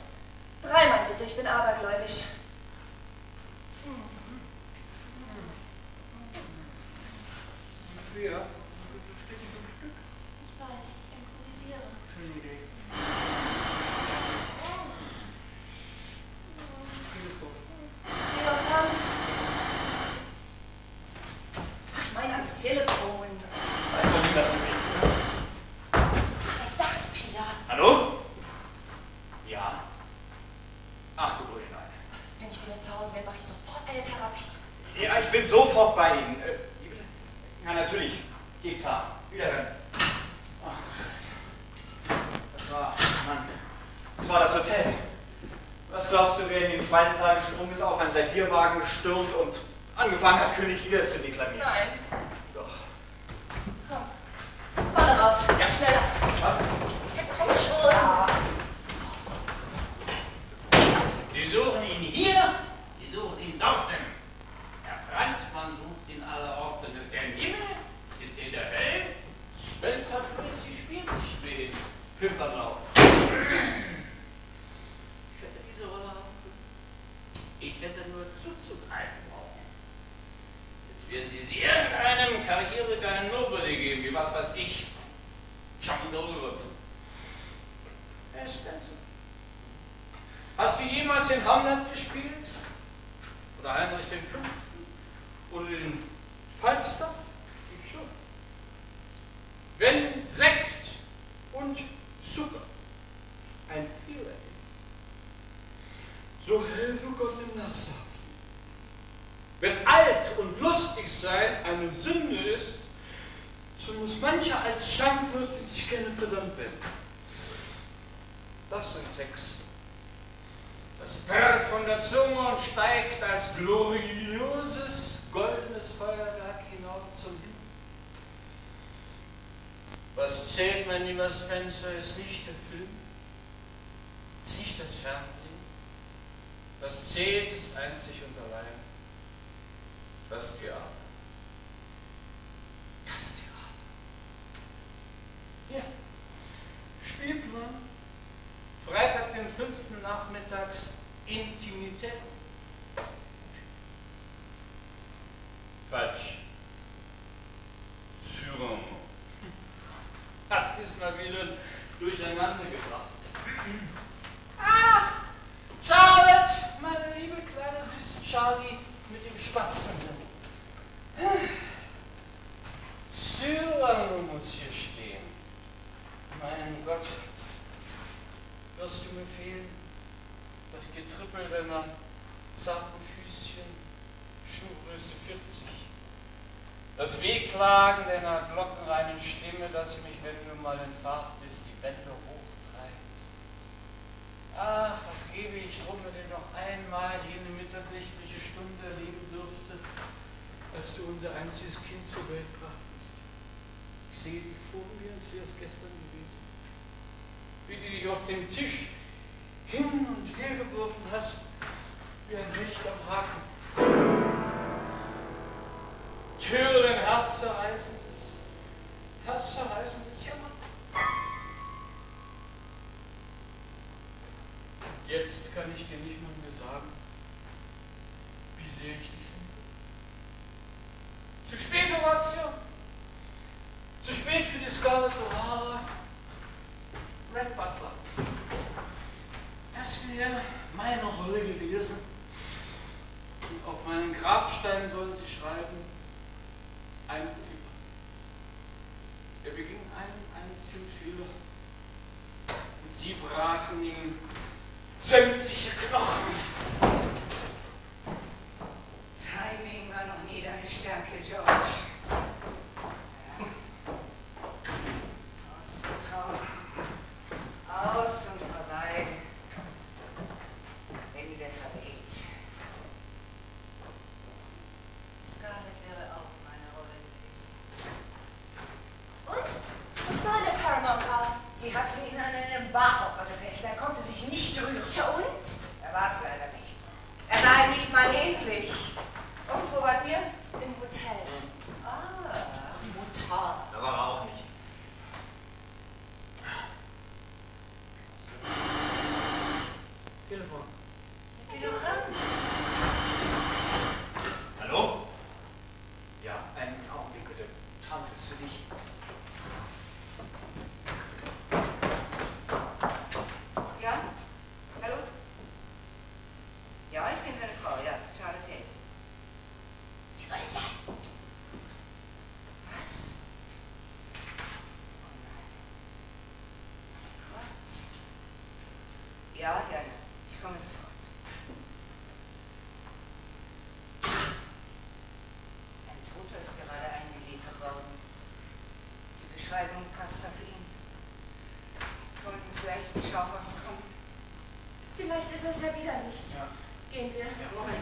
das Theater. Das Theater. Ja. Spielplan. Freitag den 5. Nachmittags Intimität. klagen in einer glockenreinen Stimme, dass sie mich, wenn du mal in Fahrt bist, die Bänder hochtreibt. Ach, was gebe ich drum, wenn ich noch einmal jene mittagsächliche Stunde erleben dürfte, als du unser einziges Kind zur Welt brachtest. Ich sehe dich vor mir, als wäre es gestern gewesen. Wie du dich auf dem Tisch hin und her geworfen hast, wie ein Licht am Haken. Ja, gerne. Ich komme sofort. Ein Toter ist gerade eingeliefert worden. Die Beschreibung passt auf ihn. Sollen uns gleich in Schauhaus kommen? Vielleicht ist es ja wieder nicht. Ja. Gehen wir. Ja, Moment.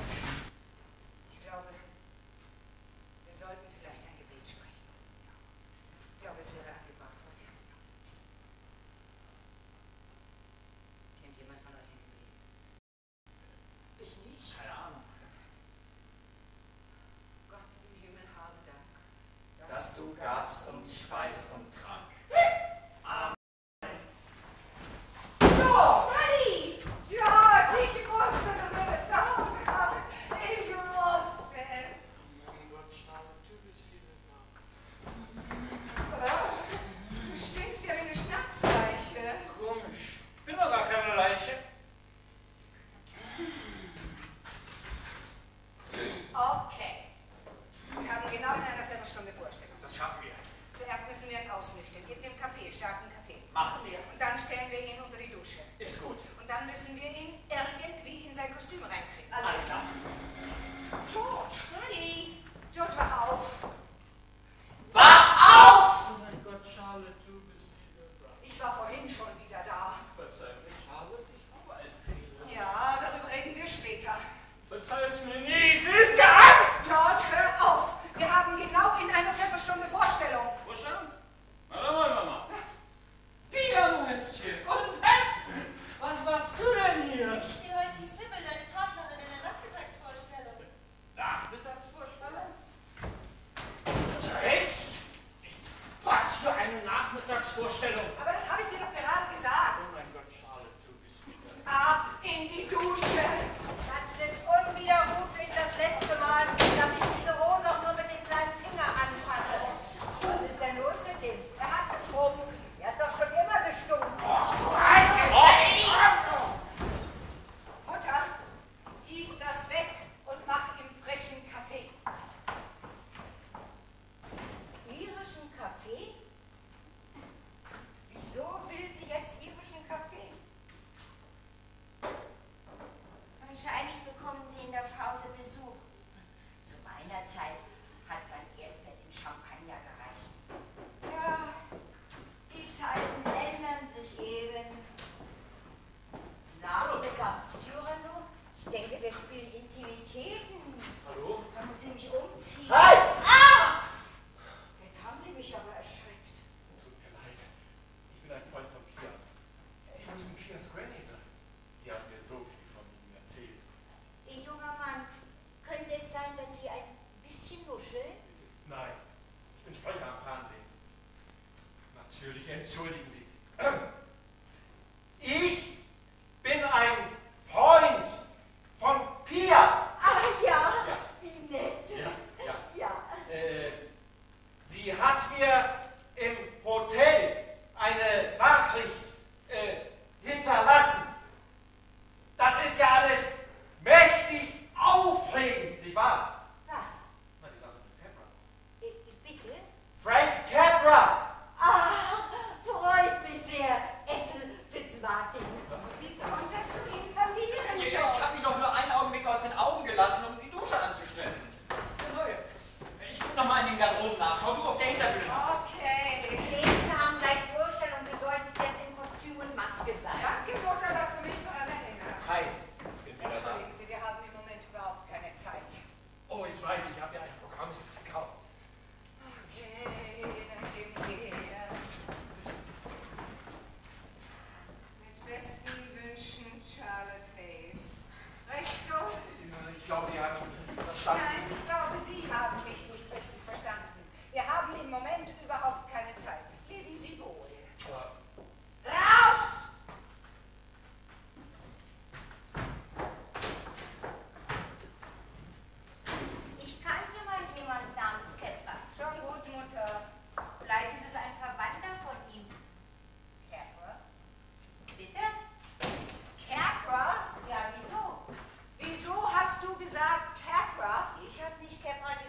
Ich habe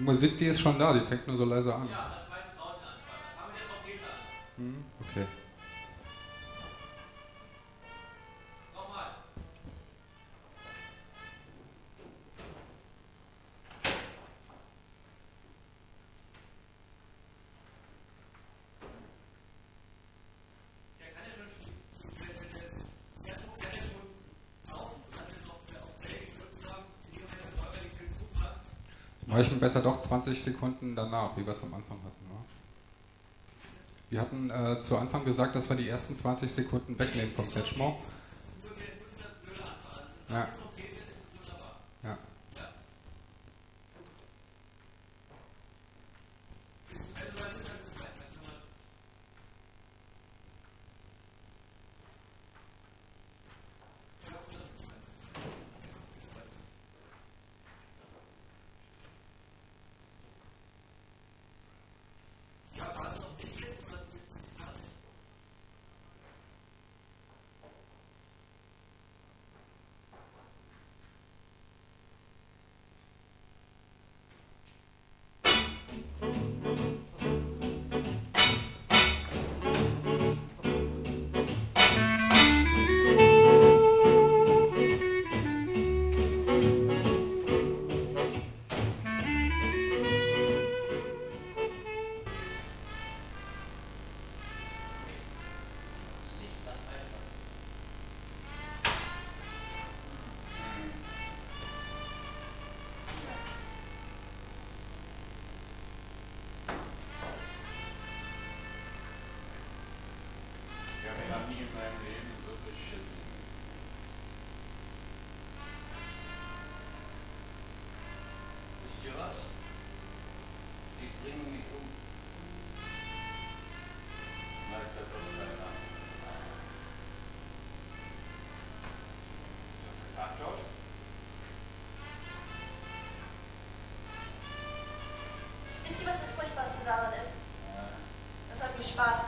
Die Musik, die ist schon da, die fängt nur so leise an. Ja, das schmeißt raus. Dann mit der Trompete an. Hm, okay. 20 Sekunden danach, wie wir es am Anfang hatten. Ne? Wir hatten äh, zu Anfang gesagt, dass wir die ersten 20 Sekunden wegnehmen vom Setschmo. Ja. espaço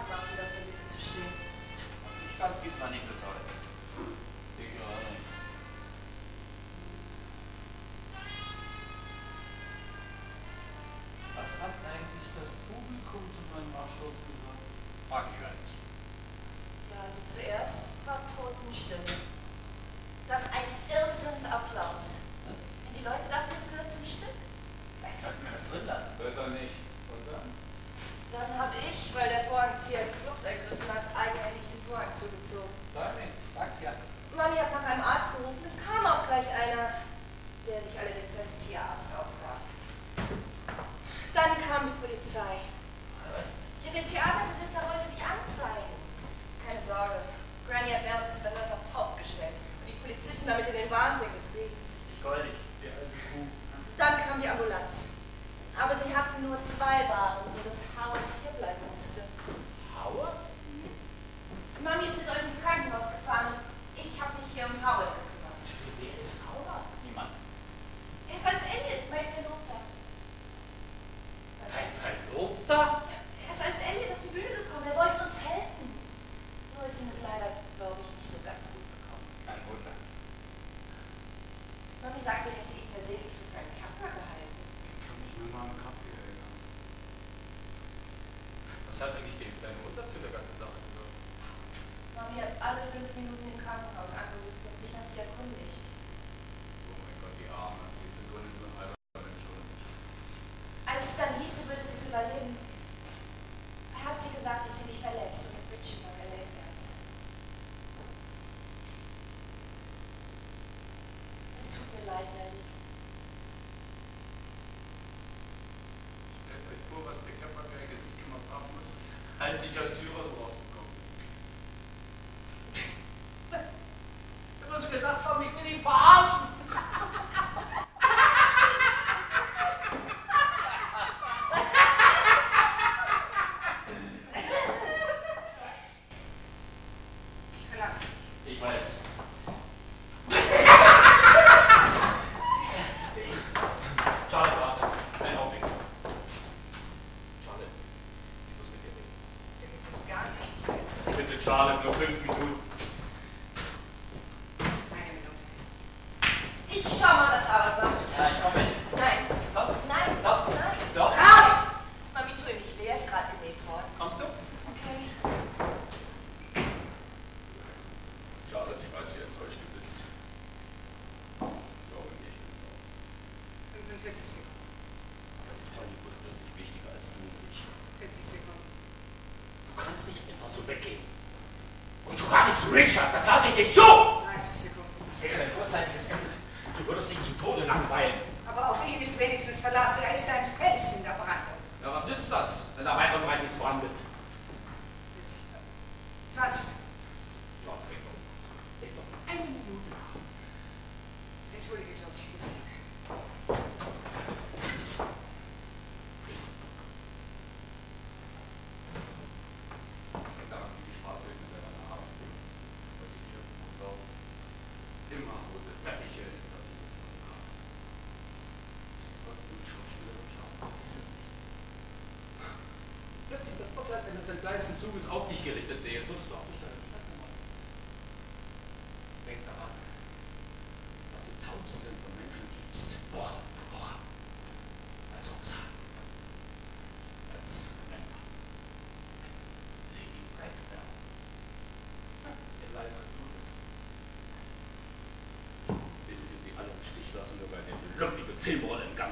Mami sagte, er hätte ihn persönlich für einen Kampfer gehalten. Ich kann mich nur mal an Kaffee erinnern. Was hat eigentlich die kleine Mutter zu der ganzen Sache gesagt? Mami hat alle fünf Minuten im Krankenhaus angerufen und sich nach dir erkundigt. Oh mein Gott, die Arme. Sie ist im Grunde nur ein as he goes through Zug auf dich gerichtet, sehe es, würdest du auf die Stelle Denk daran, dass du Tausenden von Menschen gibst, Woche für Woche, als Rucksack, als Rentner. Lady right now. leiser Doolittle. Wissen wir sie alle im Stich lassen, nur weil eine lumpige Filmrolle im Gang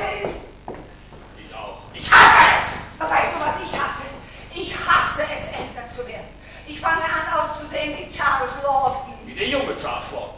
Ich auch. Ich hasse es! Weißt du, was ich hasse? Ich hasse es, älter zu werden. Ich fange an auszusehen wie Charles Lawton. Wie der junge Charles Lawton.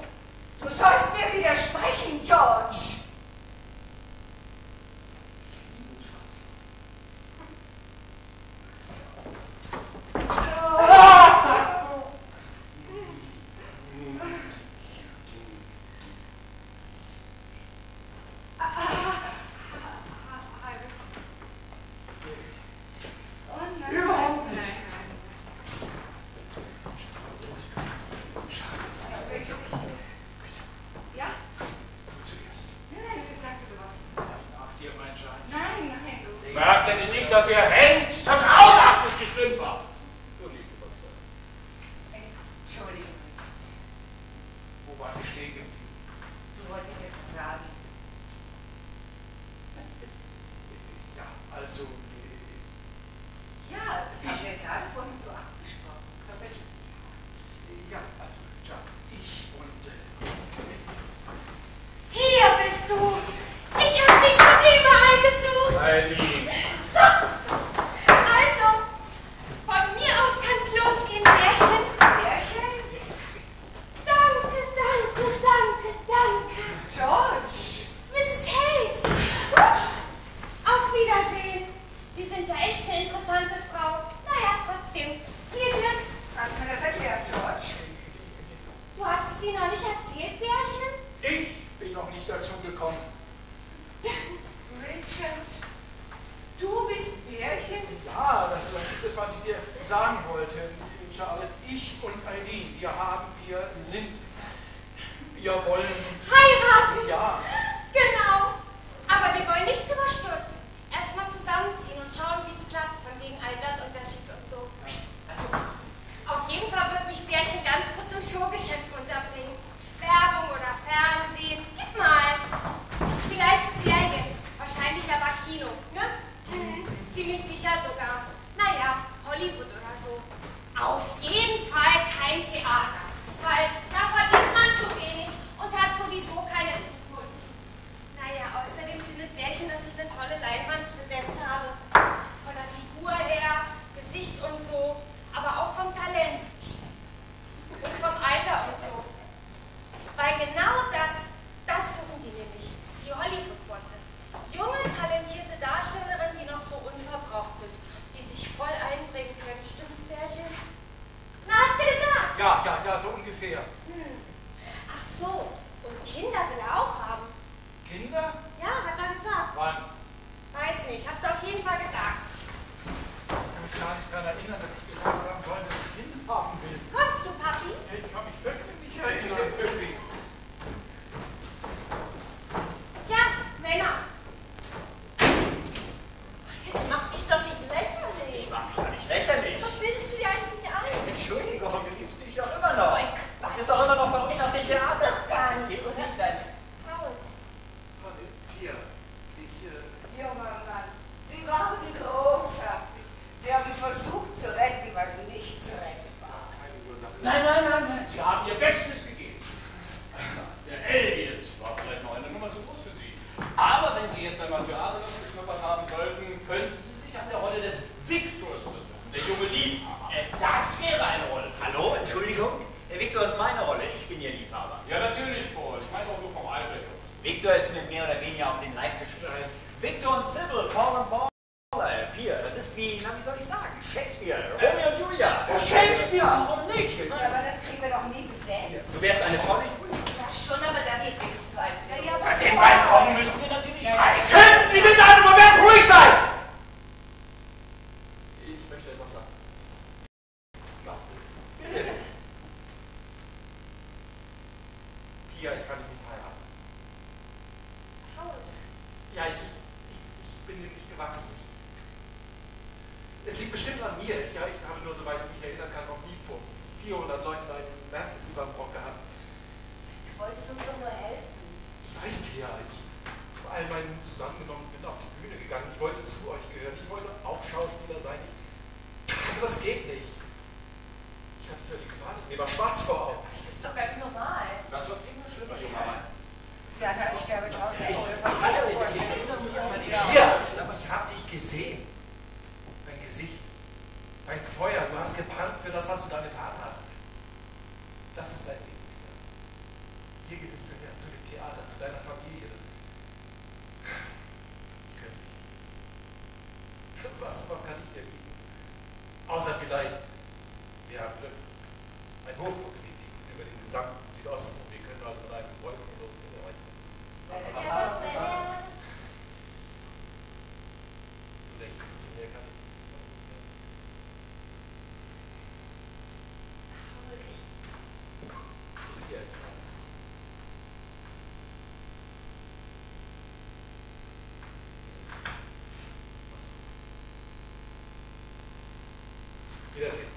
Wiedersehen.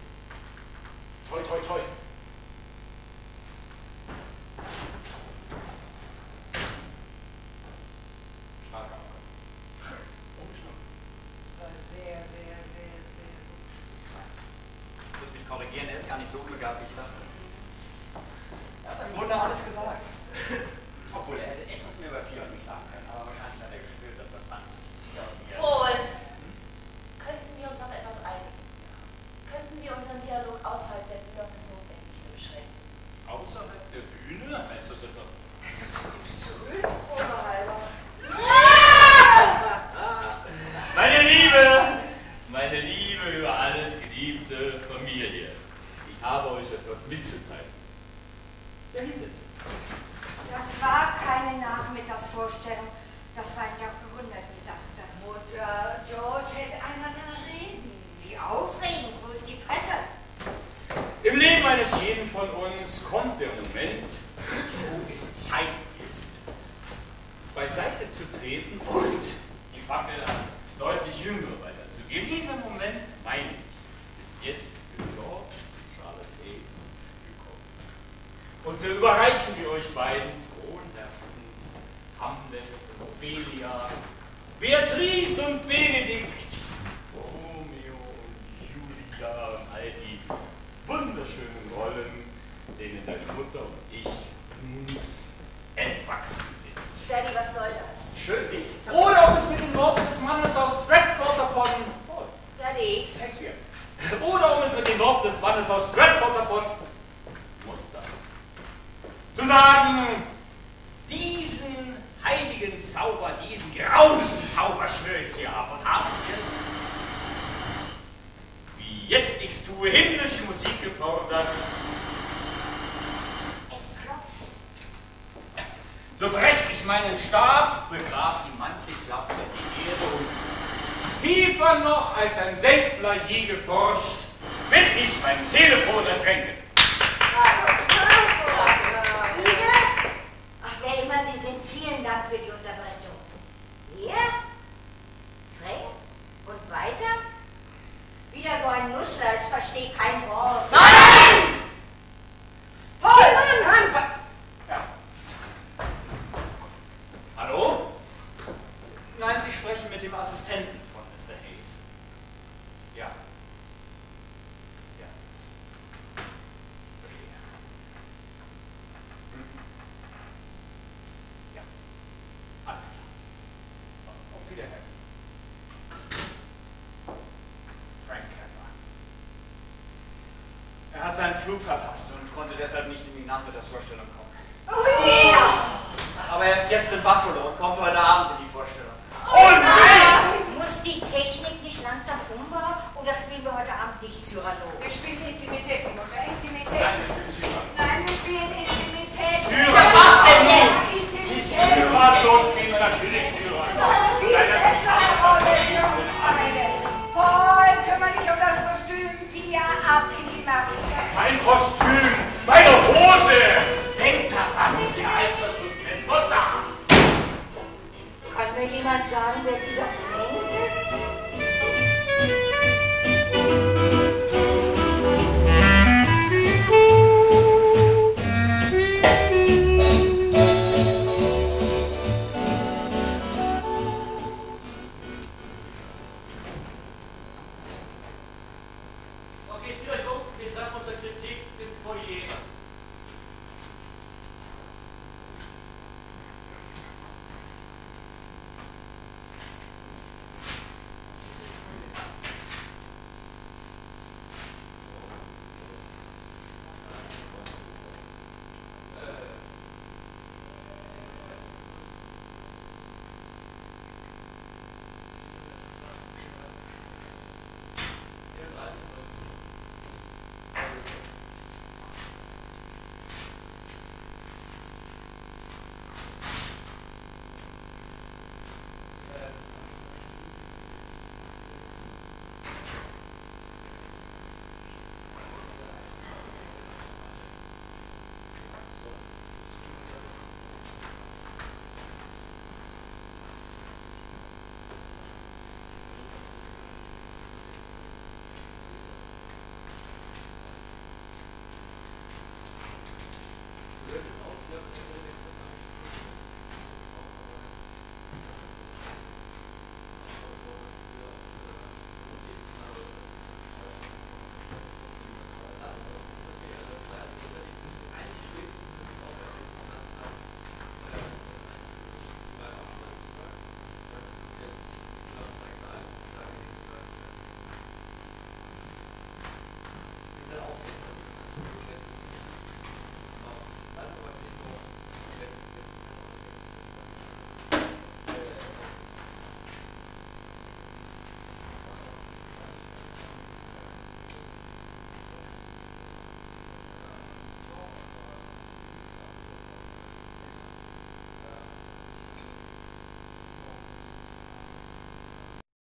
Toi, toi, toi. Sehr, sehr, sehr, sehr gut. Ich muss mich korrigieren, er ist gar nicht so unbegabt, wie ich dachte. jetzt ich tue, himmlische Musik gefordert. Es klopft. So brech ich meinen Stab, begrab ihm manche Klappe in die Erde und tiefer noch als ein Senkler je geforscht, will ich mein Telefon ertränken. von Nussler, ich verstehe kein Wort. Nein!